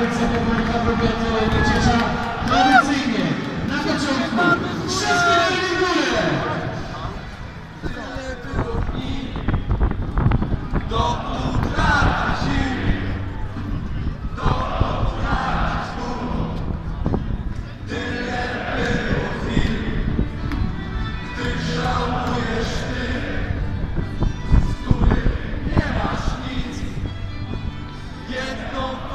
tradycyjne Marka Robiato Nieciecza tradycyjnie na początku wszystkie ręki w górę! Tyle było dni do utraty do utraty snu. Tyle było chwil, gdy żałujesz ty, z których nie masz nic. Jedną